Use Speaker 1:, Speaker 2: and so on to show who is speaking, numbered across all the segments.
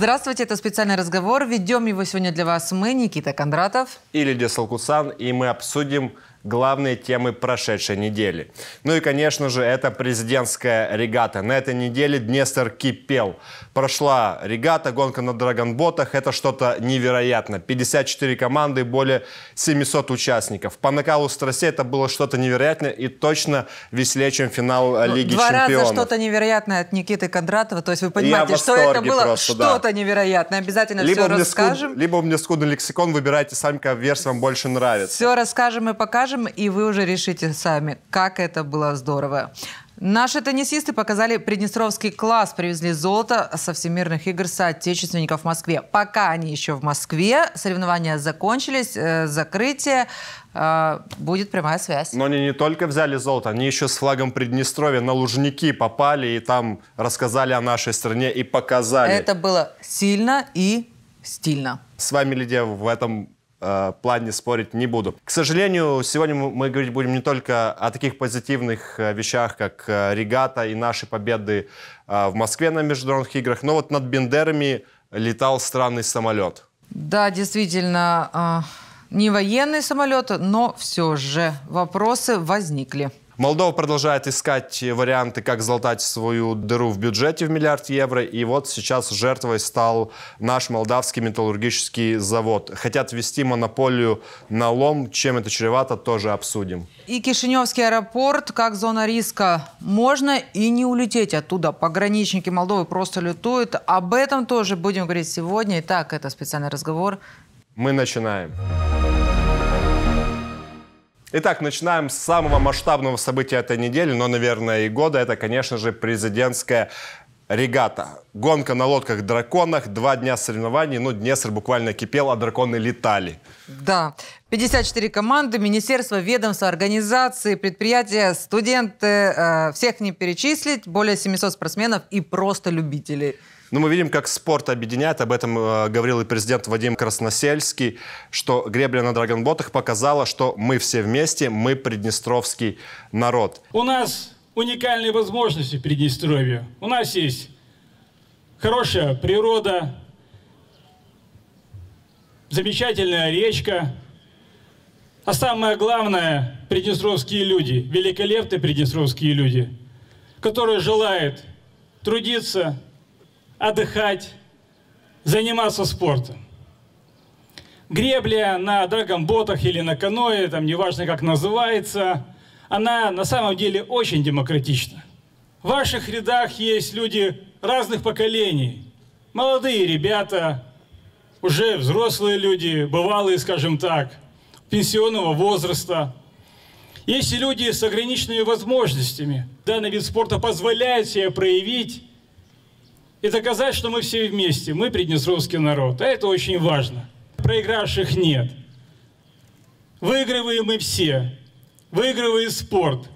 Speaker 1: Здравствуйте, это специальный разговор. Ведем его сегодня для вас мы, Никита Кондратов.
Speaker 2: И Лидия Салкусан, и мы обсудим главные темы прошедшей недели. Ну и, конечно же, это президентская регата. На этой неделе Днестр кипел. Прошла регата, гонка на драгонботах. Это что-то невероятное. 54 команды, более 700 участников. По накалу страстей это было что-то невероятное и точно веселее, чем финал ну, Лиги
Speaker 1: два
Speaker 2: Чемпионов.
Speaker 1: Два раза что-то невероятное от Никиты Кондратова. То есть вы понимаете, что это было что-то да. невероятное. Обязательно либо все расскажем.
Speaker 2: Скуд, либо у меня скудный лексикон, выбирайте сами, какая версия вам больше нравится.
Speaker 1: Все расскажем и покажем, и вы уже решите сами, как это было здорово. Наши теннисисты показали приднестровский класс, привезли золото со всемирных игр соотечественников в Москве. Пока они еще в Москве, соревнования закончились, э, закрытие, э, будет прямая связь.
Speaker 2: Но они не только взяли золото, они еще с флагом Приднестровья на Лужники попали и там рассказали о нашей стране и показали.
Speaker 1: Это было сильно и стильно.
Speaker 2: С вами, Лидия, в этом э, плане спорить не буду. К сожалению, сегодня мы говорить будем не только о таких позитивных э, вещах, как э, регата и наши победы э, в Москве на международных играх, но вот над Бендерами летал странный самолет.
Speaker 1: Да, действительно, не военный самолет, но все же вопросы возникли.
Speaker 2: Молдова продолжает искать варианты, как залатать свою дыру в бюджете в миллиард евро. И вот сейчас жертвой стал наш молдавский металлургический завод. Хотят ввести монополию на лом. Чем это чревато, тоже обсудим.
Speaker 1: И Кишиневский аэропорт как зона риска. Можно и не улететь оттуда. Пограничники Молдовы просто летуют. Об этом тоже будем говорить сегодня. Итак, это специальный разговор.
Speaker 2: Мы начинаем. Итак, начинаем с самого масштабного события этой недели, но, наверное, и года. Это, конечно же, президентская регата. Гонка на лодках-драконах, два дня соревнований. Ну, Днестр буквально кипел, а драконы летали.
Speaker 1: Да. 54 команды, министерства, ведомства, организации, предприятия, студенты. Э, всех не перечислить. Более 700 спортсменов и просто любителей.
Speaker 2: Но мы видим, как спорт объединяет. Об этом э, говорил и президент Вадим Красносельский, что гребля на драгонботах показала, что мы все вместе, мы приднестровский народ.
Speaker 3: У нас уникальные возможности в Приднестровье. У нас есть хорошая природа, замечательная речка, а самое главное, приднестровские люди, великолепные приднестровские люди, которые желают трудиться, отдыхать, заниматься спортом. Гребля на драгонботах или на каное, там неважно как называется, она на самом деле очень демократична. В ваших рядах есть люди разных поколений. Молодые ребята, уже взрослые люди, бывалые, скажем так, пенсионного возраста. Есть и люди с ограниченными возможностями. Данный вид спорта позволяет себе проявить и доказать, что мы все вместе, мы приднестровский народ. А это очень важно. Проигравших нет. Выигрываем мы все. Выигрывает спорт,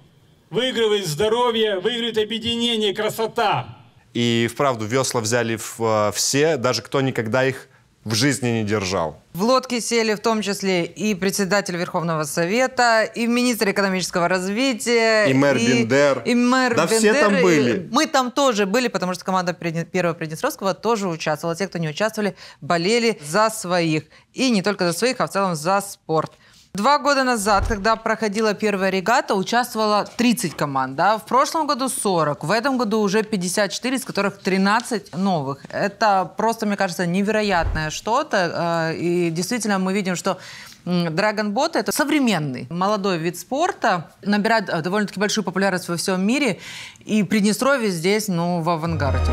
Speaker 3: выигрывает здоровье, выигрывает объединение, красота.
Speaker 2: И вправду весла взяли в, все, даже кто никогда их в жизни не держал.
Speaker 1: В лодке сели в том числе и председатель Верховного Совета, и министр экономического развития.
Speaker 2: И мэр и, Бендер.
Speaker 1: И мэр
Speaker 2: да
Speaker 1: Бендер.
Speaker 2: все там были.
Speaker 1: Мы там тоже были, потому что команда Первого Приднестровского тоже участвовала. Те, кто не участвовали, болели за своих. И не только за своих, а в целом за спорт. Два года назад, когда проходила первая регата, участвовало 30 команд. Да? В прошлом году 40, в этом году уже 54, из которых 13 новых. Это просто, мне кажется, невероятное что-то. Э, и действительно мы видим, что Драгонбот – это современный молодой вид спорта, набирает э, довольно-таки большую популярность во всем мире, и Приднестровье здесь, ну, в авангарде.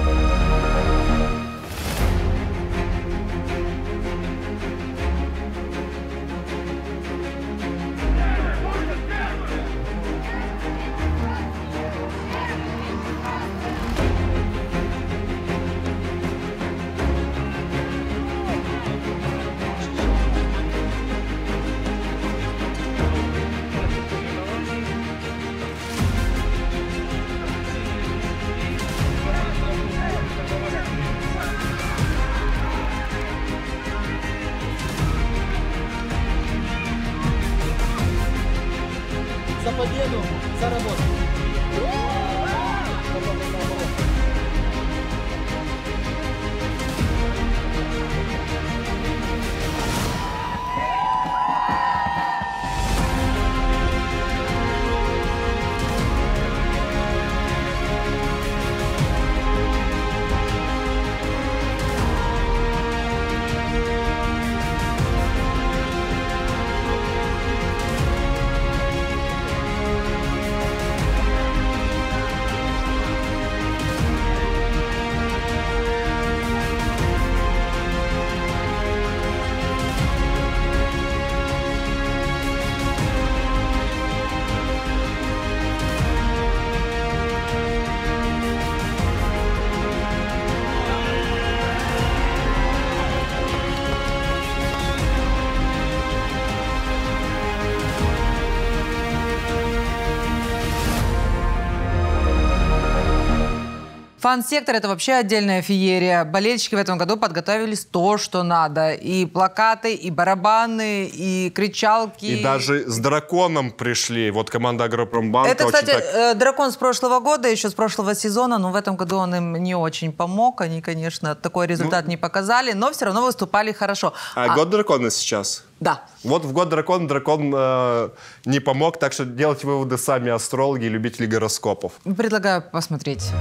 Speaker 1: Фан-сектор – это вообще отдельная феерия. Болельщики в этом году подготовились то, что надо. И плакаты, и барабаны, и кричалки.
Speaker 2: И даже с драконом пришли. Вот команда Агропромбанка.
Speaker 1: Это, кстати,
Speaker 2: так-
Speaker 1: э, дракон с прошлого года, еще с прошлого сезона, но в этом году он им не очень помог. Они, конечно, такой результат не показали, но все равно выступали хорошо.
Speaker 2: Ну. А, год дракона сейчас?
Speaker 1: Да.
Speaker 2: Вот в год дракона дракон э, не помог, так что делайте выводы сами астрологи и любители гороскопов.
Speaker 1: Предлагаю посмотреть.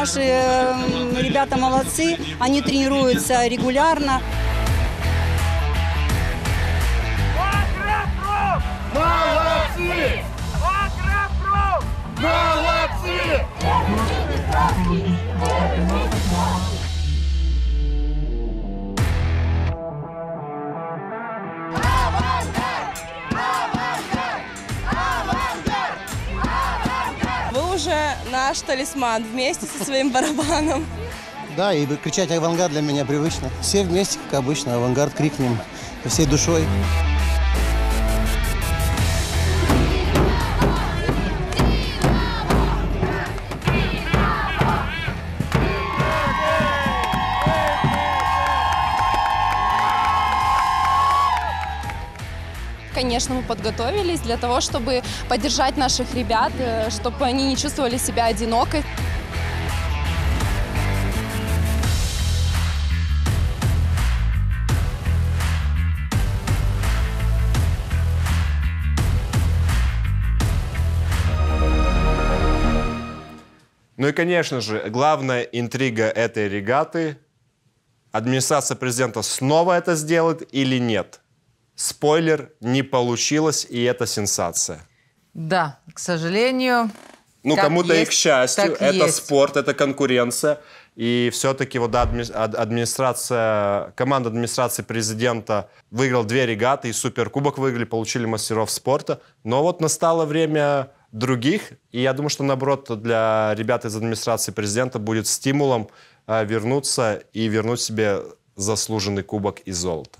Speaker 4: Наши э, ребята молодцы, они тренируются регулярно.
Speaker 5: Молодцы! Агропром! Молодцы!
Speaker 6: Наш талисман вместе со своим барабаном.
Speaker 7: Да, и кричать авангард для меня привычно. Все вместе, как обычно, авангард крикнем всей душой.
Speaker 6: Конечно, мы подготовились для того, чтобы поддержать наших ребят, э, чтобы они не чувствовали себя одиноко.
Speaker 2: Ну и, конечно же, главная интрига этой регаты – администрация президента снова это сделает или нет? Спойлер, не получилось, и это сенсация.
Speaker 1: Да, к сожалению.
Speaker 2: Ну, кому-то и к счастью, это
Speaker 1: есть.
Speaker 2: спорт, это конкуренция. И все-таки вот адми- администрация, команда администрации президента выиграл две регаты и суперкубок выиграли, получили мастеров спорта. Но вот настало время других, и я думаю, что наоборот для ребят из администрации президента будет стимулом э, вернуться и вернуть себе заслуженный кубок и золото.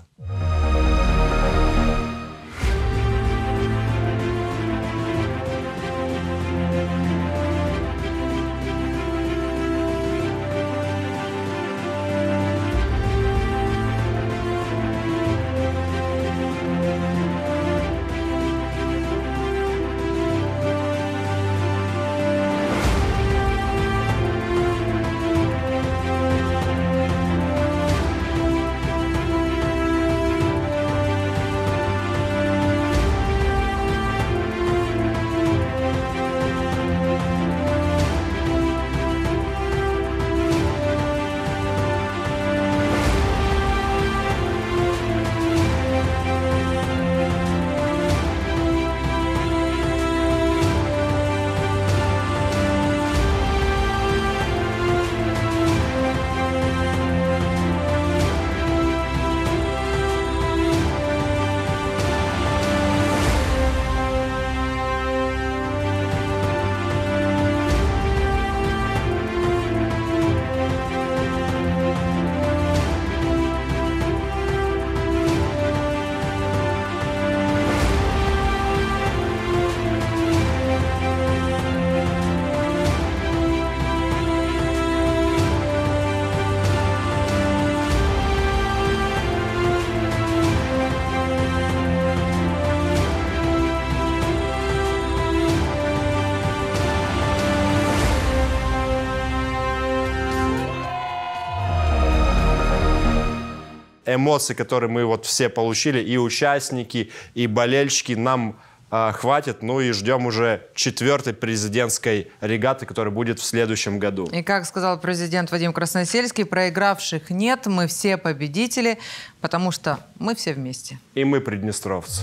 Speaker 2: Эмоции, которые мы вот все получили, и участники, и болельщики, нам а, хватит. Ну и ждем уже четвертой президентской регаты, которая будет в следующем году.
Speaker 1: И как сказал президент Вадим Красносельский, проигравших нет, мы все победители, потому что мы все вместе.
Speaker 2: И мы приднестровцы.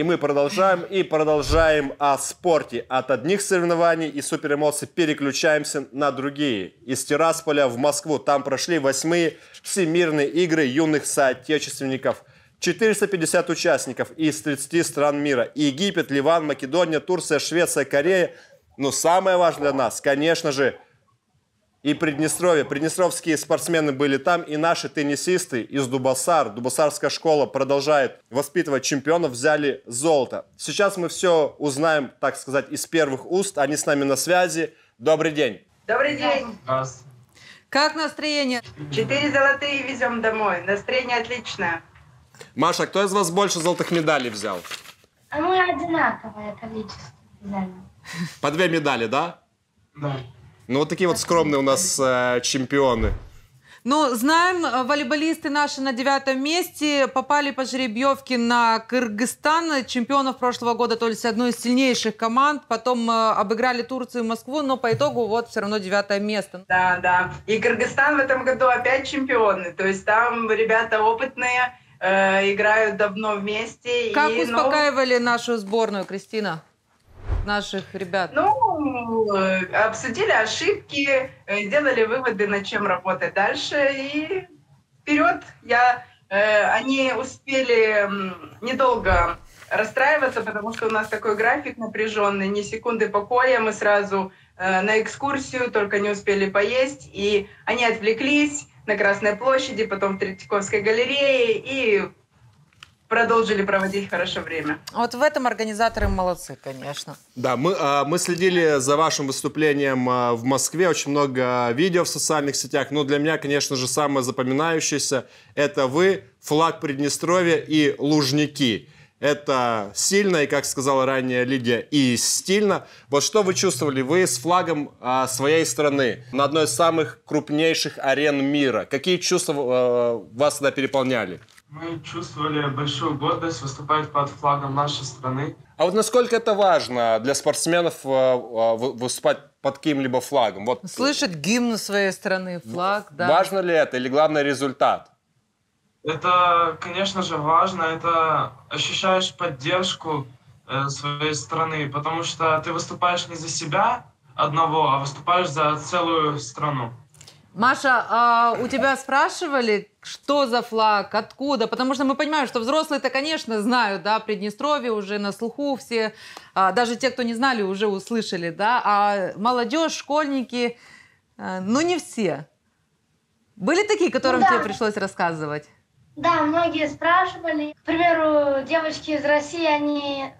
Speaker 2: И мы продолжаем, и продолжаем о спорте. От одних соревнований и суперэмоций переключаемся на другие. Из Тирасполя в Москву. Там прошли восьмые всемирные игры юных соотечественников. 450 участников из 30 стран мира. Египет, Ливан, Македония, Турция, Швеция, Корея. Но самое важное для нас, конечно же, и Приднестровье. Приднестровские спортсмены были там, и наши теннисисты из Дубасар. Дубасарская школа продолжает воспитывать чемпионов, взяли золото. Сейчас мы все узнаем, так сказать, из первых уст. Они с нами на связи. Добрый день.
Speaker 8: Добрый день.
Speaker 1: Как настроение?
Speaker 8: Четыре золотые везем домой. Настроение отличное.
Speaker 2: Маша, кто из вас больше золотых медалей взял?
Speaker 9: А мы одинаковое количество взяли.
Speaker 2: По две медали, да?
Speaker 3: Да.
Speaker 2: Ну вот такие вот скромные у нас э, чемпионы.
Speaker 1: Ну, знаем, э, волейболисты наши на девятом месте попали по жеребьевке на Кыргызстан, чемпионов прошлого года, то есть одной из сильнейших команд. Потом э, обыграли Турцию и Москву, но по итогу вот все равно девятое место.
Speaker 8: Да, да. И Кыргызстан в этом году опять чемпионы. То есть там ребята опытные, э, играют давно вместе.
Speaker 1: Как
Speaker 8: и, ну,
Speaker 1: успокаивали нашу сборную, Кристина? Наших ребят.
Speaker 8: Ну, э, обсудили ошибки, э, сделали выводы, над чем работать дальше и вперед. Я, э, они успели недолго расстраиваться, потому что у нас такой график напряженный, ни секунды покоя, мы сразу на экскурсию, только не успели поесть, и они отвлеклись на Красной площади, потом в Третьяковской галерее, и продолжили проводить хорошо время.
Speaker 1: Вот в этом организаторы молодцы, конечно.
Speaker 2: Да, мы, а, мы следили за вашим выступлением а, в Москве, очень много видео в социальных сетях, но для меня, конечно же, самое запоминающееся – это вы, флаг Приднестровья и Лужники. Это сильно, и, как сказала ранее Лидия, и стильно. Вот что вы чувствовали? Вы с флагом а, своей страны на одной из самых крупнейших арен мира. Какие чувства а, вас тогда переполняли?
Speaker 10: Мы чувствовали большую гордость выступать под флагом нашей страны.
Speaker 2: А вот насколько это важно для спортсменов э, э, вы- выступать под каким-либо флагом? Вот
Speaker 1: Слышать гимн своей страны, флаг, да.
Speaker 2: важно ли это или главное результат?
Speaker 10: Это, конечно же, важно. Это ощущаешь поддержку э, своей страны, потому что ты выступаешь не за себя одного, а выступаешь за целую страну.
Speaker 1: Маша, а у тебя спрашивали, что за флаг, откуда? Потому что мы понимаем, что взрослые-то, конечно, знают, да, Приднестровье уже на слуху все, а, даже те, кто не знали, уже услышали, да, а молодежь, школьники, а, ну не все. Были такие, которым
Speaker 9: Ну да.
Speaker 1: тебе пришлось рассказывать?
Speaker 9: Да, многие спрашивали. К примеру, девочки из России, они э,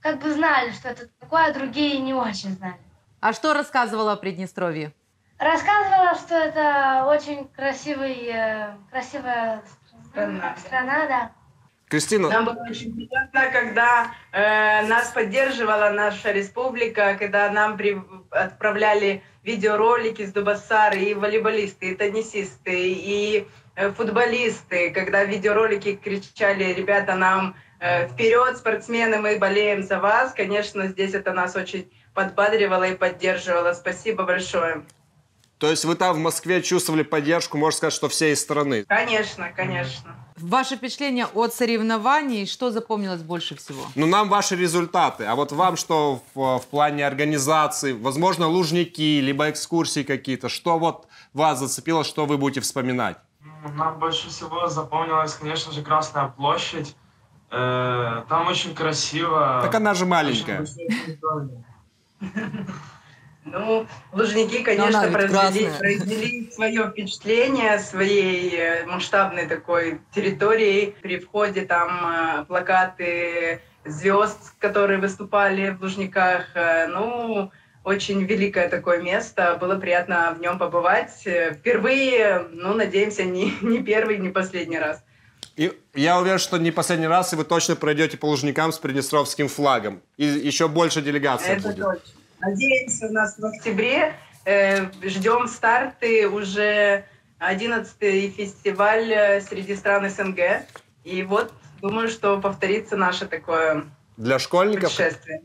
Speaker 9: как бы знали, что это такое, а другие не очень знали.
Speaker 1: А что рассказывала о Приднестровье?
Speaker 9: Рассказывала, что это очень красивый, э, красивая
Speaker 8: Страна.
Speaker 9: страна, да.
Speaker 2: Кристина,
Speaker 8: Нам было очень приятно, когда э, нас поддерживала наша республика, когда нам при- отправляли видеоролики с Дубасары, и волейболисты, и теннисисты, и э, футболисты, когда видеоролики кричали, ребята, нам э, вперед, спортсмены, мы болеем за вас. Конечно, здесь это нас очень подбадривало и поддерживало. Спасибо большое.
Speaker 2: То есть вы там в Москве чувствовали поддержку, можно сказать, что всей страны.
Speaker 8: Конечно, конечно.
Speaker 1: Ваши впечатления от соревнований, что запомнилось больше всего?
Speaker 2: Ну, нам ваши результаты, а вот вам что в, в плане организации, возможно, лужники, либо экскурсии какие-то, что вот вас зацепило, что вы будете вспоминать?
Speaker 10: Ну, Нам больше всего запомнилась, конечно же, Красная площадь. Э, Там очень красиво.
Speaker 2: Так она же маленькая.
Speaker 8: Ну, Лужники, конечно, произвели, произвели свое впечатление своей э, масштабной такой территорией. При входе там э, плакаты звезд, которые выступали в Лужниках. Э, Ну, очень великое такое место. Было приятно в нем побывать. Впервые, ну, надеемся, не, не первый, не последний раз.
Speaker 2: И я уверен, что не последний раз, и вы точно пройдете по лужникам с приднестровским флагом. И еще больше делегация
Speaker 8: Это
Speaker 2: будет.
Speaker 8: точно. Надеемся, у нас в октябре. Э, ждем старты уже 11-й фестиваль э, среди стран СНГ. И вот думаю, что повторится наше такое
Speaker 2: Для школьников?
Speaker 8: путешествие.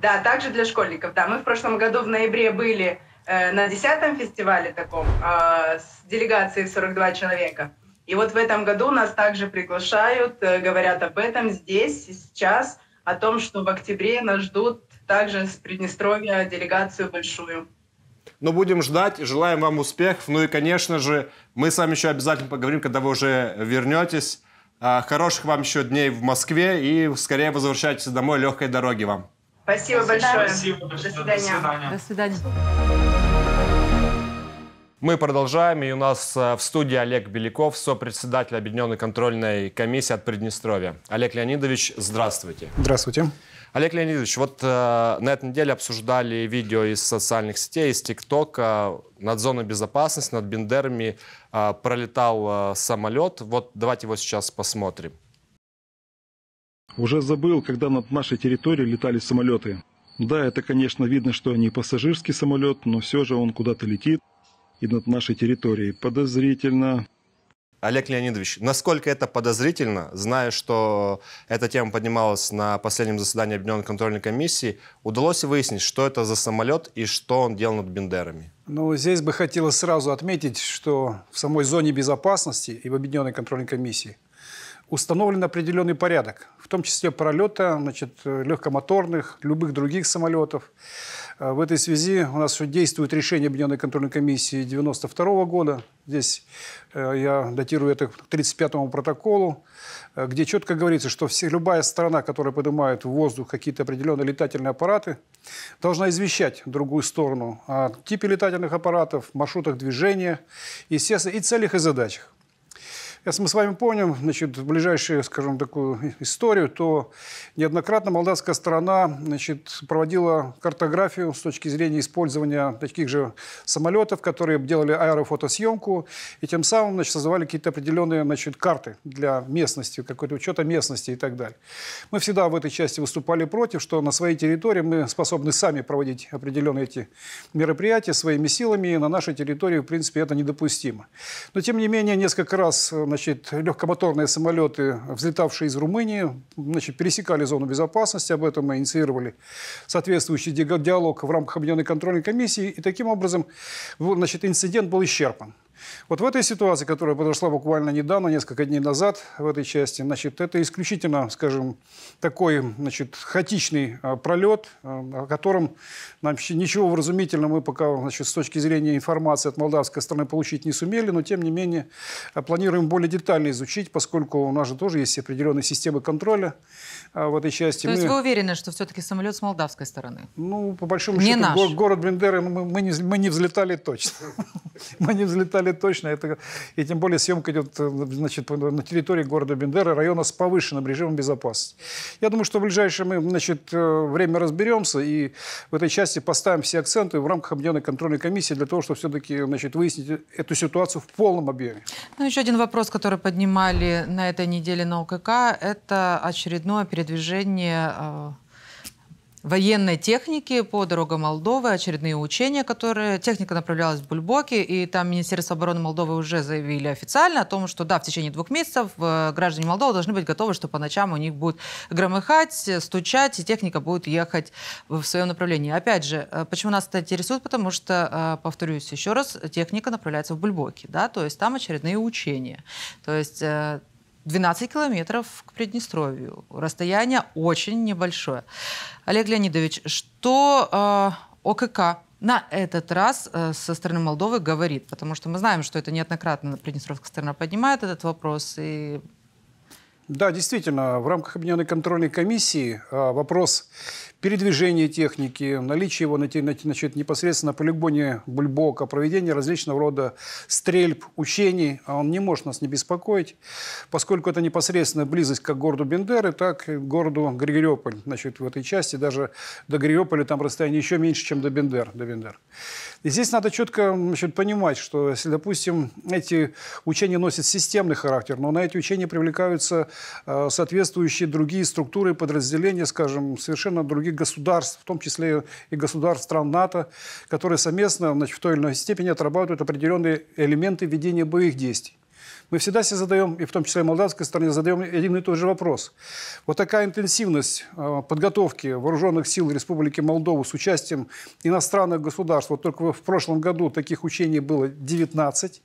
Speaker 8: Да, также для школьников. Да, мы в прошлом году в ноябре были э, на 10 фестивале таком э, с делегацией в 42 человека. И вот в этом году нас также приглашают, э, говорят об этом здесь и сейчас, о том, что в октябре нас ждут также с Приднестровья делегацию большую.
Speaker 2: Ну, будем ждать. Желаем вам успехов. Ну и, конечно же, мы с вами еще обязательно поговорим, когда вы уже вернетесь. А, Хороших вам еще дней в Москве и скорее возвращайтесь домой. Легкой дороги вам.
Speaker 8: Спасибо большое.
Speaker 10: Спасибо
Speaker 8: До
Speaker 10: большое.
Speaker 8: свидания.
Speaker 1: До свидания.
Speaker 2: Мы продолжаем, и у нас э, в студии Олег Беляков, сопредседатель Объединенной контрольной комиссии от Приднестровья. Олег Леонидович, здравствуйте.
Speaker 11: Здравствуйте.
Speaker 2: Олег Леонидович, вот э, на этой неделе обсуждали видео из социальных сетей, из ТикТока. Над зоной безопасности, над Бендерами э, пролетал э, самолет. Вот давайте его сейчас посмотрим.
Speaker 11: Уже забыл, когда над нашей территорией летали самолеты. Да, это, конечно, видно, что не пассажирский самолет, но все же он куда-то летит и над нашей территорией. Подозрительно.
Speaker 2: Олег Леонидович, насколько это подозрительно, зная, что эта тема поднималась на последнем заседании Объединенной контрольной комиссии, удалось выяснить, что это за самолет и что он делал над Бендерами?
Speaker 12: Ну, здесь бы хотелось сразу отметить, что в самой зоне безопасности и в Объединенной контрольной комиссии установлен определенный порядок, в том числе пролета значит, легкомоторных, любых других самолетов. А В этой связи у нас действует решение Объединенной контрольной комиссии 92 года. Здесь э, я датирую это к 35-му протоколу, э, где четко говорится, что все, любая страна, которая поднимает в воздух какие-то определенные летательные аппараты, должна извещать другую сторону о типе летательных аппаратов, маршрутах движения, естественно, и целях и задачах. Если мы с вами помним, значит, в ближайшую, скажем, такую историю, то неоднократно молдавская сторона значит, проводила картографию с точки зрения использования таких же самолетов, которые делали аэрофотосъемку, и тем самым значит, создавали какие-то определенные значит, карты для местности, какой-то учета местности и так далее. Мы всегда в этой части выступали против, что на своей территории мы способны сами проводить определенные эти мероприятия своими силами, и на нашей территории, в принципе, это недопустимо. Но, тем не менее, несколько раз значит, легкомоторные самолеты, взлетавшие из Румынии, значит, пересекали зону безопасности. Об этом мы инициировали соответствующий ди- диалог в рамках Объединенной контрольной комиссии. И таким образом значит, инцидент был исчерпан. Вот в этой ситуации, которая произошла буквально недавно, несколько дней назад в этой части, значит, это исключительно, скажем, такой, значит, хаотичный а, пролет, а, о котором нам ничего вразумительного мы пока, значит, с точки зрения информации от молдавской стороны получить не сумели, но тем не менее а, планируем более детально изучить, поскольку у нас же тоже есть определенные системы контроля в этой части.
Speaker 1: То есть
Speaker 12: Мы-
Speaker 1: вы уверены, что все-таки самолет с молдавской стороны?
Speaker 12: ну, по большому
Speaker 1: Не
Speaker 12: счету,
Speaker 1: наш.
Speaker 12: го- город Бендеры мы, мы не, мы не взлетали точно. Мы не взлетали точно. Это, и тем более съемка идет э, значит, на территории города Бендеры, района с повышенным режимом безопасности. Я думаю, что в ближайшее мы, значит, э, время разберемся и в этой части поставим все акценты в рамках Объединенной контрольной комиссии для того, чтобы все-таки значит, выяснить эту ситуацию в полном объеме.
Speaker 1: Ну, еще один вопрос, который поднимали на этой неделе на ОКК, это очередное передвижение э, военной техники по дорогам Молдовы, очередные учения, которые... Техника направлялась в Бульбоки, и там Министерство обороны Молдовы уже заявили официально о том, что да, в течение двух месяцев э, граждане Молдовы должны быть готовы, что по ночам у них будет громыхать, стучать, и техника будет ехать в своем направлении. Опять же, э, почему нас это интересует? Потому что, повторюсь еще раз, техника направляется в Бульбоки, да, то есть там очередные учения. То есть 12 километров к Приднестровью. Расстояние очень небольшое. Олег Леонидович, что э, ОКК на этот раз э, со стороны Молдовы говорит? Потому что мы знаем, что это неоднократно Приднестровская сторона поднимает этот вопрос. И
Speaker 12: Да, действительно, в рамках Объединенной контрольной комиссии а, вопрос передвижения техники, наличия его на, на значит, непосредственно полигоне Бульбока, проведения различного рода стрельб, учений, а он не может нас не беспокоить, поскольку это непосредственно близость как к городу Бендеры, так и к городу Григориополь. Значит, в этой части даже до Григориополя там расстояние еще меньше, чем до Бендер. До Бендер. И здесь надо четко значит, понимать, что если, допустим, эти учения носят системный характер, но на эти учения привлекаются э, соответствующие другие структуры подразделения, скажем, совершенно других государств, в том числе и государств стран НАТО, которые совместно значит, в той или иной степени отрабатывают определенные элементы ведения боевых действий. Мы всегда себе задаем, и в том числе и молдавской стороне, задаем один и тот же вопрос. Вот такая интенсивность э, подготовки вооруженных сил Республики Молдова с участием иностранных государств. Вот только в прошлом году таких учений было 19.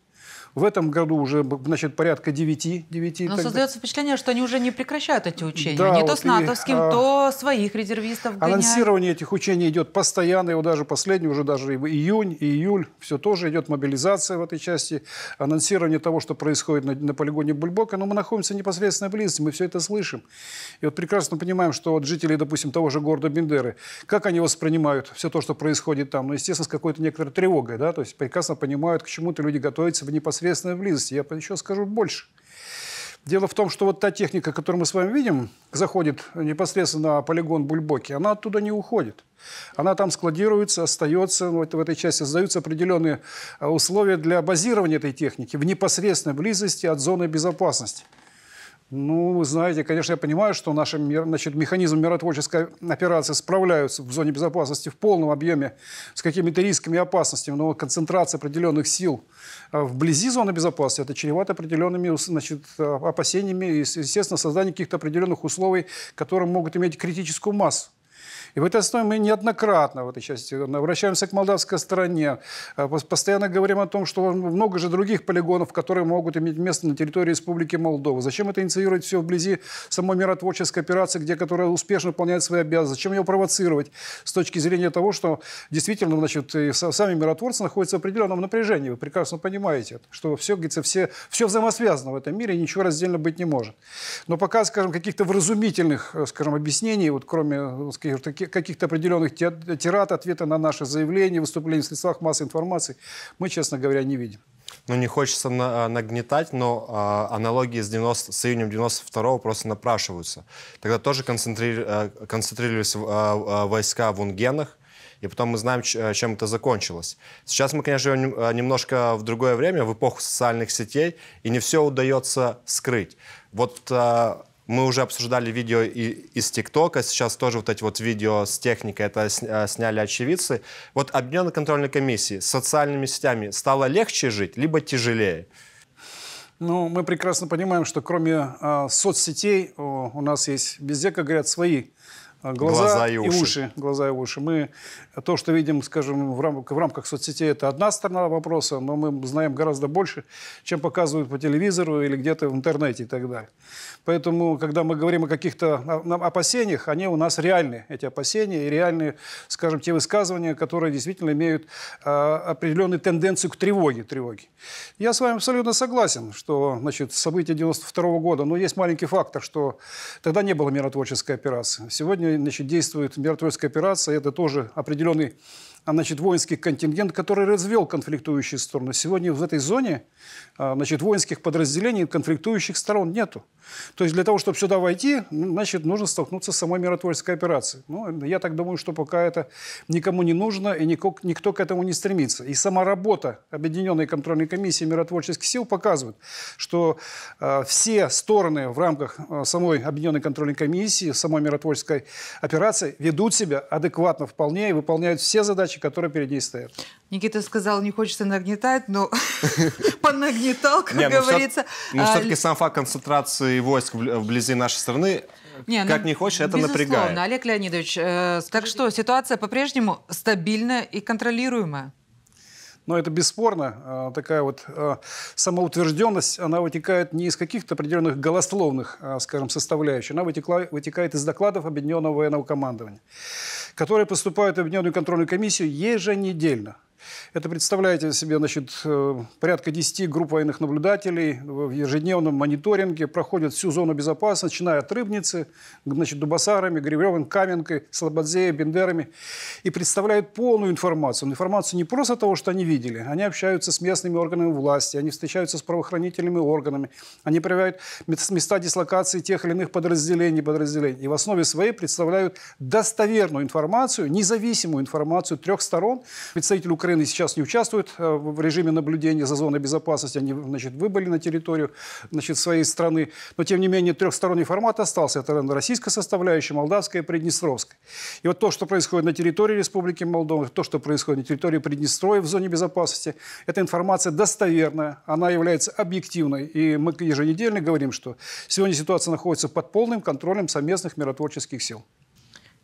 Speaker 12: В этом году уже значит, порядка 9. 9
Speaker 1: Но
Speaker 12: так-
Speaker 1: создается впечатление, что они уже не прекращают эти учения.
Speaker 12: Да,
Speaker 1: не то
Speaker 12: вот
Speaker 1: с
Speaker 12: и,
Speaker 1: натовским,
Speaker 12: а,
Speaker 1: то своих резервистов гоняют.
Speaker 12: Анонсирование этих учений идет постоянно, и вот даже последний, уже даже и июнь, и июль, все тоже идет мобилизация в этой части, анонсирование того, что происходит на, на полигоне Бульбока, но мы находимся в непосредственной близости, мы все это слышим. И вот прекрасно понимаем, что вот жители, допустим, того же города Бендеры, как они воспринимают все то, что происходит там, ну, естественно, с какой-то некоторой тревогой, да, то есть прекрасно понимают, к чему-то люди готовятся в непосредственной близости. Я еще скажу больше. Дело в том, что вот та техника, которую мы с вами видим, заходит непосредственно на полигон Бульбоки, она оттуда не уходит. Она там складируется, остается, вот в этой части создаются определенные а, условия для базирования этой техники в непосредственной близости от зоны безопасности. Ну, вы знаете, конечно, я понимаю, что наш мир- значит, механизм миротворческой операции справляются в зоне безопасности в полном объеме с какими-то рисками и опасностями, но концентрация определенных сил а, вблизи зоны безопасности это чревато определенными значит, а, опасениями и, естественно, созданием каких-то определенных условий, которые могут иметь критическую массу. И в этой основе мы неоднократно в этой части обращаемся к молдавской стороне, э, пос- постоянно говорим о том, что много же других полигонов, которые могут иметь место на территории Республики Молдова. Зачем это инициировать все вблизи самой миротворческой операции, где которая успешно выполняет свои обязанности? Зачем ее провоцировать с точки зрения того, что действительно значит, сами миротворцы находятся в определенном напряжении. Вы прекрасно понимаете, что все, говорится, все, все взаимосвязано в этом мире, и ничего раздельно быть не может. Но пока, скажем, каких-то вразумительных, э, скажем, объяснений, вот кроме э, скажем, таки- каких-то определенных тират, ответа на наши заявления, выступления в средствах массовой информации, мы, честно говоря, не видим.
Speaker 2: Ну, не хочется на- а, нагнетать, но а, аналогии с, 90, с июнем 92 просто напрашиваются. Тогда тоже концентри- а, концентрировались а, а, войска в Унгенах, и потом мы знаем, чем это закончилось. Сейчас мы, конечно, живем нем- немножко в другое время, в эпоху социальных сетей, и не все удается скрыть. Вот мы уже обсуждали видео и- из ТикТока, сейчас тоже вот эти вот видео с техникой, это а, сняли очевидцы. Вот Объединенной контрольной комиссии с социальными сетями стало легче жить, либо тяжелее?
Speaker 12: Ну, мы прекрасно понимаем, что кроме а, соцсетей о, у нас есть везде, как говорят, свои глаза,
Speaker 2: Глаза и уши.
Speaker 12: Глаза и уши. Мы то, что видим, скажем, в рамках, в рамках соцсетей, это одна сторона вопроса, но мы знаем гораздо больше, чем показывают по телевизору или где-то в интернете и так далее. Поэтому, когда мы говорим о каких-то опасениях, они у нас реальные, эти опасения, и реальные, скажем, те высказывания, которые действительно имеют а, определенную тенденцию к тревоге. тревоге. Я с вами абсолютно согласен, что значит, события 92 года, но есть маленький фактор, что тогда не было миротворческой операции. Сегодня значит, действует миротворческая операция, это тоже определенный значит, воинский контингент, который развел конфликтующие стороны. Сегодня в этой зоне а, значит, воинских подразделений конфликтующих сторон нету. То есть для того, чтобы сюда войти, ну, значит, нужно столкнуться с самой миротворческой операцией. Ну, я так думаю, что пока это никому не нужно, и нико- никто к этому не стремится. И сама работа Объединенной контрольной комиссии миротворческих сил показывает, что э, все стороны в рамках э, самой Объединенной контрольной комиссии, самой миротворческой операции ведут себя адекватно вполне и выполняют все задачи, которые перед ней стоят.
Speaker 1: Никита сказал, не хочется нагнетать, но понагнетал, как
Speaker 2: ну,
Speaker 1: говорится.
Speaker 2: Но
Speaker 1: А,
Speaker 2: все-таки сам факт концентрации войск вбли- вблизи нашей страны,
Speaker 1: Не, ну,
Speaker 2: как не хочешь, это
Speaker 1: безусловно.
Speaker 2: напрягает.
Speaker 1: Олег Леонидович, э, так что ситуация по-прежнему стабильная и контролируемая?
Speaker 12: Но это бесспорно. э, Такая вот э, самоутвержденность, она вытекает не из каких-то определенных голословных, скажем, составляющих. Она вытекла, вытекает из докладов Объединенного военного командования, которые поступают в Объединенную контрольную комиссию еженедельно. Это представляете себе, значит, э, порядка 10 групп военных наблюдателей в ежедневном мониторинге проходят всю зону безопасности, начиная от Рыбницы, значит, Дубасарами, Гребревым, Каменкой, Слободзеей, Бендерами, и представляют полную информацию. Информацию не просто того, что они видели, они общаются с местными органами власти, они встречаются с правоохранительными органами, они проверяют места дислокации тех или иных подразделений, подразделений, и в основе своей представляют достоверную информацию независимую информацию трех сторон. Представители Украины сейчас не участвуют э, в режиме наблюдения за зоной безопасности, они значит, выбыли на территорию значит, своей страны, но тем не менее трехсторонний формат остался. Это российская составляющая, молдавская и приднестровская. И вот то, что происходит на территории Республики Молдова, то, что происходит на территории Приднестровья в зоне безопасности, эта информация достоверная, она является объективной. И мы еженедельно говорим, что сегодня ситуация находится под полным контролем совместных миротворческих сил.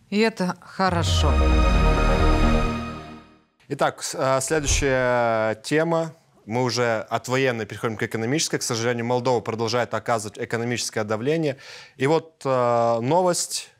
Speaker 1: И это хорошо.
Speaker 2: Итак, э, следующая тема. Мы уже от военной переходим к экономической. К сожалению, Молдова продолжает оказывать экономическое давление. И вот э, новость.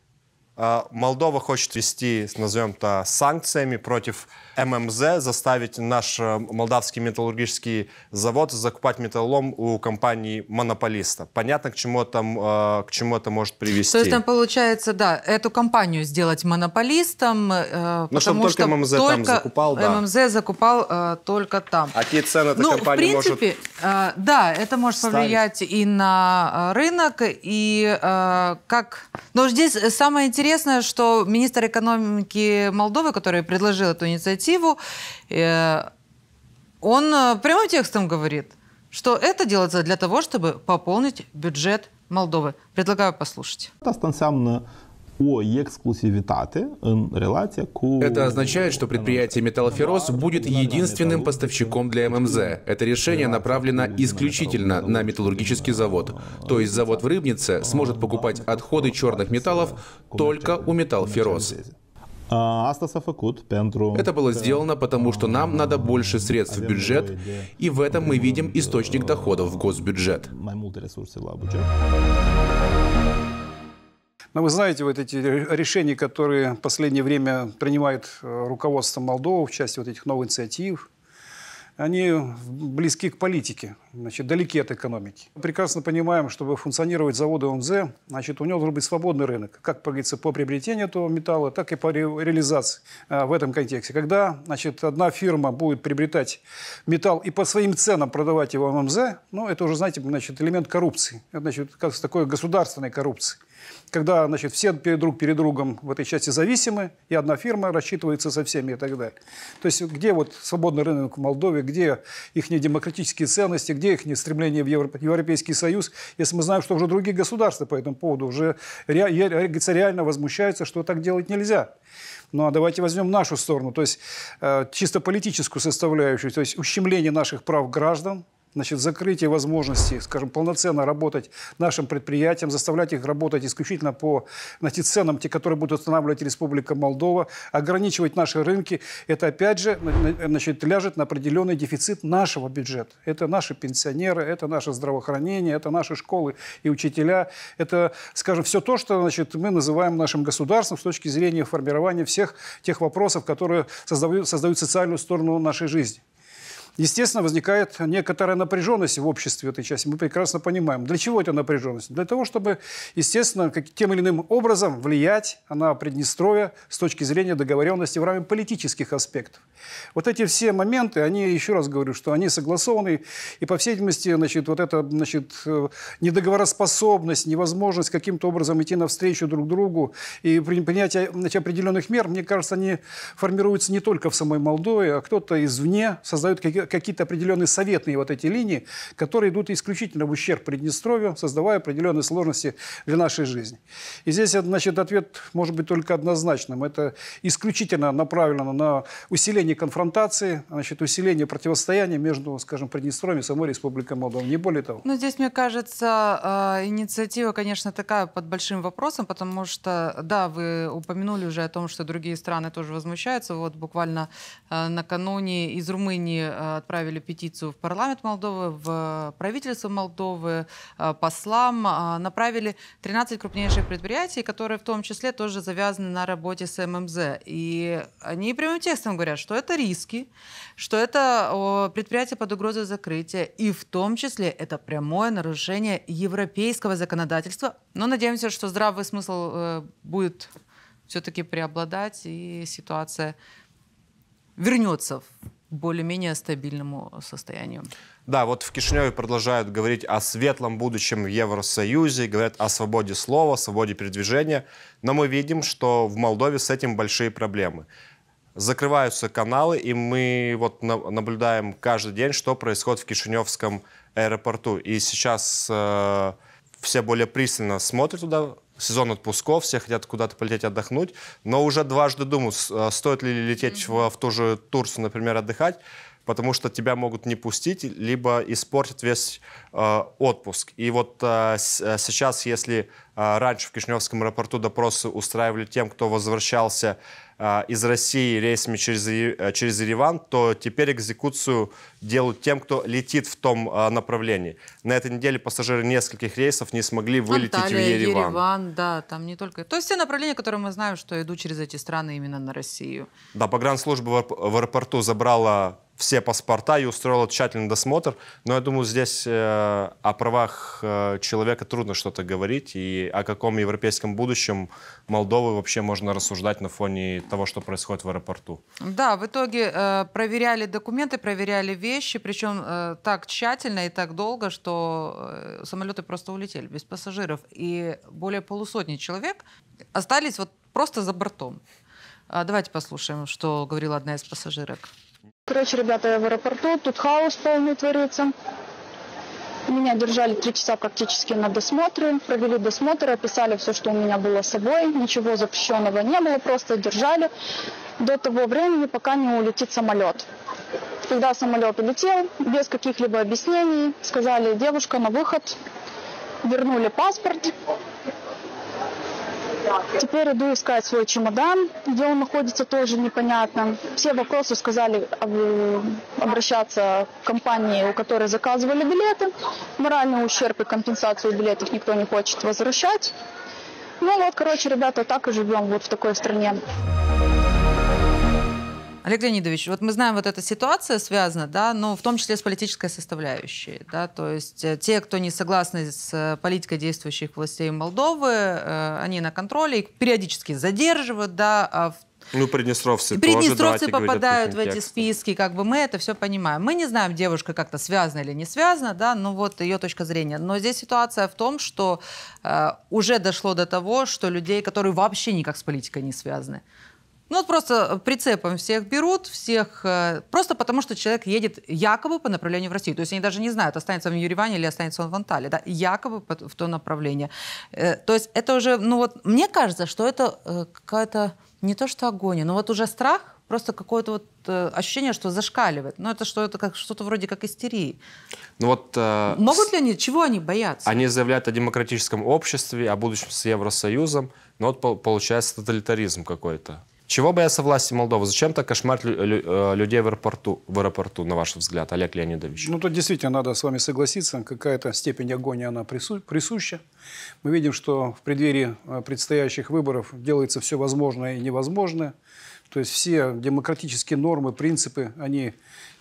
Speaker 2: Э, Молдова хочет вести, назовем это, санкциями против ММЗ, заставить наш э, молдавский металлургический завод закупать металлолом у компании-монополиста. Понятно, к чему, это, э, к чему это может привести.
Speaker 1: То есть там получается, да, эту компанию сделать монополистом, э,
Speaker 2: Ну, чтобы
Speaker 1: потому
Speaker 2: только
Speaker 1: что
Speaker 2: ММЗ там
Speaker 1: только
Speaker 2: закупал, да.
Speaker 1: ММЗ закупал э, только там.
Speaker 2: А какие цены эта
Speaker 1: ну,
Speaker 2: компания
Speaker 1: в принципе, э, да, это может
Speaker 2: ставить?
Speaker 1: повлиять и на рынок, и э, как... Но здесь самое интересное, что министр экономики Молдовы, который предложил эту инициативу, э, он э, прямым текстом говорит, что это делается для того, чтобы пополнить бюджет Молдовы. Предлагаю послушать.
Speaker 13: Это означает, что предприятие «Металлоферос» будет единственным поставщиком для ММЗ. Это решение направлено исключительно на металлургический завод. То есть завод в Рыбнице сможет покупать отходы черных металлов только у «Металлферос».
Speaker 14: Asta s-a făcut pentru...
Speaker 13: Это было сделано, потому что нам надо больше средств в бюджет, и в этом мы видим источник доходов в госбюджет.
Speaker 12: Но вы знаете, вот эти решения, которые в последнее время принимает э, руководство Молдовы в части вот этих новых инициатив, они близки к политике, значит, далеки от экономики. Прекрасно понимаем, чтобы функционировать заводы ОМЗ, значит, у него должен быть свободный рынок, как, говорится, по приобретению этого металла, так и по ре- реализации а, в этом контексте. Когда, значит, одна фирма будет приобретать металл и по своим ценам продавать его в ММЗ, ну, это уже, знаете, значит, элемент коррупции, значит, как такой государственной коррупции когда значит, все перед друг перед другом в этой части зависимы, и одна фирма рассчитывается со всеми и так далее. То есть где вот свободный рынок в Молдове, где их демократические ценности, где их стремление в Европ- Европейский Союз, если мы знаем, что уже другие государства по этому поводу уже реально возмущаются, что так делать нельзя. Ну а давайте возьмем нашу сторону, то есть э, чисто политическую составляющую, то есть ущемление наших прав граждан, значит, закрытие возможности, скажем, полноценно работать нашим предприятиям, заставлять их работать исключительно по значит, ценам, те, которые будет устанавливать Республика Молдова, ограничивать наши рынки, это опять же на- на- значит, ляжет на определенный дефицит нашего бюджета. Это наши пенсионеры, это наше здравоохранение, это наши школы и учителя, это, скажем, все то, что значит, мы называем нашим государством с точки зрения формирования всех тех вопросов, которые создают, создают социальную сторону нашей жизни. Естественно, возникает некоторая напряженность в обществе в этой части. Мы прекрасно понимаем. Для чего эта напряженность? Для того, чтобы, естественно, как, тем или иным образом влиять на Приднестровье с точки зрения договоренности в рамках политических аспектов. Вот эти все моменты, они, еще раз говорю, что они согласованы. И, по всей видимости, значит, вот эта значит, недоговороспособность, невозможность каким-то образом идти навстречу друг другу и при- принятие значит, определенных мер, мне кажется, они формируются не только в самой Молдове, а кто-то извне создает какие- какие-то определенные советные вот эти линии, которые идут исключительно в ущерб Приднестровью, создавая определенные сложности для нашей жизни. И здесь, значит, ответ может быть только однозначным. Это исключительно направлено на усиление конфронтации, значит, усиление противостояния между, скажем, Приднестровьем и самой Республикой Молдова. Не более того.
Speaker 1: Ну, здесь, мне кажется, э, инициатива, конечно, такая под большим вопросом, потому что, да, вы упомянули уже о том, что другие страны тоже возмущаются. Вот буквально э, накануне из Румынии э, отправили петицию в парламент Молдовы, в правительство Молдовы, э, послам, э, направили 13 крупнейших предприятий, которые в том числе тоже завязаны на работе с ММЗ. И они прямым текстом говорят, что это риски, что это предприятие под угрозой закрытия, и в том числе это прямое нарушение европейского законодательства. Но надеемся, что здравый смысл э, будет все-таки преобладать, и ситуация вернется в более-менее стабильному состоянию.
Speaker 2: Да, вот в Кишиневе продолжают говорить о светлом будущем в Евросоюзе, говорят о свободе слова, свободе передвижения, но мы видим, что в Молдове с этим большие проблемы. Закрываются каналы, и мы вот наблюдаем каждый день, что происходит в Кишиневском аэропорту. И сейчас э, все более пристально смотрят туда, сезон отпусков, все хотят куда-то полететь отдохнуть, но уже дважды думают, э, стоит ли лететь в, в ту же Турцию, например, отдыхать, потому что тебя могут не пустить, либо испортить весь э, отпуск. И вот э, э, сейчас, если э, раньше в Кишиневском аэропорту допросы устраивали тем, кто возвращался из России рейсами через, э, через Ереван, то теперь экзекуцию делают тем, кто летит в том э, направлении. На этой неделе пассажиры нескольких рейсов не смогли вылететь
Speaker 1: Анталия,
Speaker 2: в Ереван.
Speaker 1: Ереван, да, там не только... То есть все направления, которые мы знаем, что идут через эти страны именно на Россию.
Speaker 2: Да, погранслужба в аэропорту забрала все паспорта и устроила тщательный досмотр. Но я думаю, здесь э, о правах э, человека трудно что-то говорить. И о каком европейском будущем Молдовы вообще можно рассуждать на фоне того, что происходит в аэропорту.
Speaker 1: Да, в итоге э, проверяли документы, проверяли вещи, причем э, так тщательно и так долго, что э, самолеты просто улетели без пассажиров. И более полусотни человек остались вот просто за бортом. А давайте послушаем, что говорила одна из пассажирок.
Speaker 15: Короче, ребята, я в аэропорту, тут хаос полный творится. Меня держали три часа практически на досмотре, провели досмотр, описали все, что у меня было с собой, ничего запрещенного не было, просто держали до того времени, пока не улетит самолет. Когда самолет улетел, без каких-либо объяснений, сказали, девушка, на выход, вернули паспорт, Теперь иду искать свой чемодан, где он находится, тоже непонятно. Все вопросы сказали обращаться к компании, у которой заказывали билеты. Моральный ущерб и компенсацию билетов никто не хочет возвращать. Ну вот, короче, ребята, так и живем вот в такой стране.
Speaker 1: Олег Леонидович, вот мы знаем, вот эта ситуация связана, да, но в том числе с политической составляющей, да, то есть э, те, кто не согласны с э, политикой действующих властей Молдовы, э, они на контроле, их периодически задерживают, да, а в
Speaker 2: ну, приднестровцы,
Speaker 1: и приднестровцы тоже, попадают в эти списки, как бы мы это все понимаем. Мы не знаем, девушка как-то связана или не связана, да, ну вот ее точка зрения. Но здесь ситуация в том, что э, уже дошло до того, что людей, которые вообще никак с политикой не связаны, ну вот просто прицепом всех берут, всех, э, просто потому что человек едет якобы по направлению в Россию. То есть они даже не знают, останется он в Ереване или останется он в Анталии, да, якобы в то направление. Э, то есть это уже, ну вот, мне кажется, что это э, какая-то, не то что агония, но вот уже страх, просто какое-то вот ощущение, что зашкаливает. Ну, это что-то как что-то вроде как истерии.
Speaker 2: Ну вот. Э,
Speaker 1: Могут ли они? Чего они боятся?
Speaker 2: Они заявляют о демократическом обществе, о будущем с Евросоюзом, но вот получается тоталитаризм какой-то. Чего боятся власти Молдовы? Зачем так кошмар э, людей в аэропорту, в аэропорту, на ваш взгляд, Олег Леонидович?
Speaker 12: Ну, тут действительно надо с вами согласиться. Какая-то степень агонии, она прису присуща. Мы видим, что в преддверии э, предстоящих выборов делается все возможное и невозможное. То есть все демократические нормы, принципы, они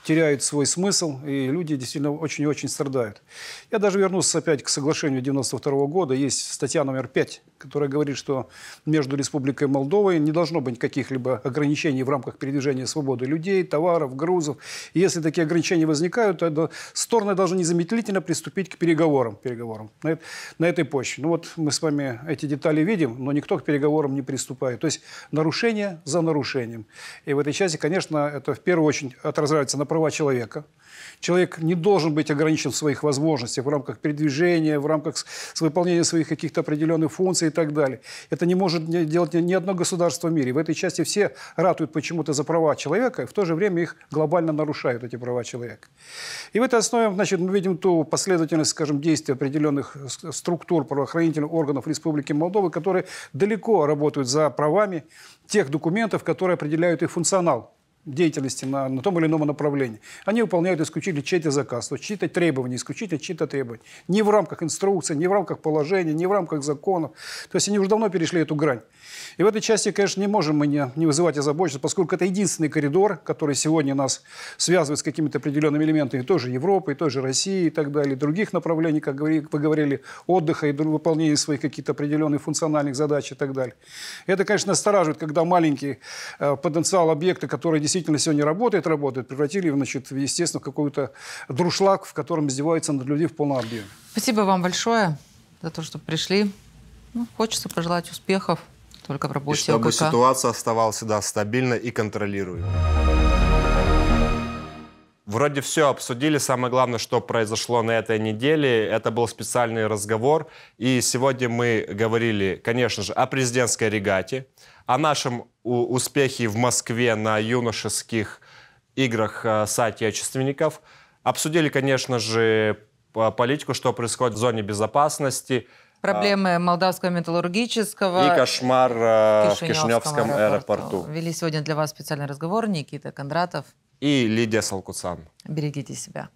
Speaker 12: теряют свой смысл, и люди действительно очень и очень страдают. Я даже вернусь опять к соглашению 92 года. Есть статья номер 5 которая говорит, что между Республикой Молдовой не должно быть каких-либо ограничений в рамках передвижения свободы людей, товаров, грузов. И если такие ограничения возникают, то стороны должны незамедлительно приступить к переговорам, переговорам на, на этой почве. Ну вот мы с вами эти детали видим, но никто к переговорам не приступает. То есть нарушение за нарушением. И в этой части, конечно, это в первую очередь отражается на права человека. Человек не должен быть ограничен в своих возможностях в рамках передвижения, в рамках выполнения своих каких-то определенных функций и так далее. Это не может делать ни одно государство в мире. В этой части все ратуют почему-то за права человека, и в то же время их глобально нарушают, эти права человека. И в этой основе значит, мы видим ту последовательность, скажем, действий определенных структур правоохранительных органов Республики Молдовы, которые далеко работают за правами тех документов, которые определяют их функционал деятельности на, на том или ином направлении. Они выполняют исключительно чей-то заказ, то чьи-то требования, исключительно чьи-то требования. Не в рамках инструкции, не в рамках положения, не в рамках законов. То есть они уже давно перешли эту грань. И в этой части, конечно, не можем мы не, вызывать озабоченность, поскольку это единственный коридор, который сегодня нас связывает с какими-то определенными элементами той же Европы, той же России и так далее, других направлений, как вы говорили, отдыха и выполнения своих каких-то определенных функциональных задач и так далее. Это, конечно, настораживает, когда маленький э, потенциал объекта, который действительно сегодня работает, работает, превратили, значит, естественно, в какой-то друшлаг, в котором издеваются над людьми в полном объеме.
Speaker 1: Спасибо вам большое за то, что пришли. Ну, хочется пожелать успехов только в
Speaker 2: И
Speaker 1: работе
Speaker 2: чтобы
Speaker 1: ОКК.
Speaker 2: ситуация оставалась всегда стабильной и контролируемой. Вроде все обсудили. Самое главное, что произошло на этой неделе, это был специальный разговор. И сегодня мы говорили, конечно же, о президентской регате, о нашем успехе в Москве на юношеских играх э, соотечественников. Обсудили, конечно же, по- политику, что происходит в зоне безопасности.
Speaker 1: Проблемы молдавского металлургического
Speaker 2: И кошмар э, в Кишиневском аэропорту.
Speaker 1: Вели сегодня для вас специальный разговор Никита Кондратов.
Speaker 2: И Лидия Салкуцан.
Speaker 1: Берегите себя.